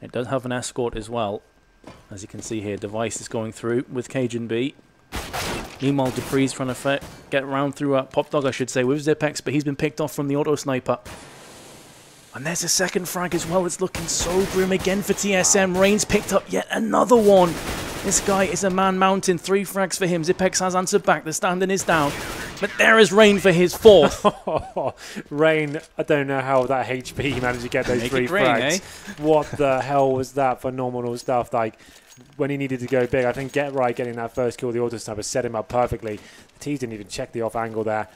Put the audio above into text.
It does have an escort as well. As you can see here, Device is going through with cajunb. Meanwhile, dupreeh's trying to get round through uh, Pop Dog, I should say, with Zipex, but he's been picked off from the auto sniper. And there's a second frag as well. It's looking so grim again for TSM. Rain's picked up yet another one. This guy is a man mountain. Three frags for him. Zipex has answered back. The standing is down. But there is Rain for his fourth. Rain, I don't know how that HP managed to get those Make three frags. eh? What the hell was that phenomenal stuff? Like, when he needed to go big, I think Get Right getting that first kill, the auto sniper set him up perfectly. The T's didn't even check the off angle there.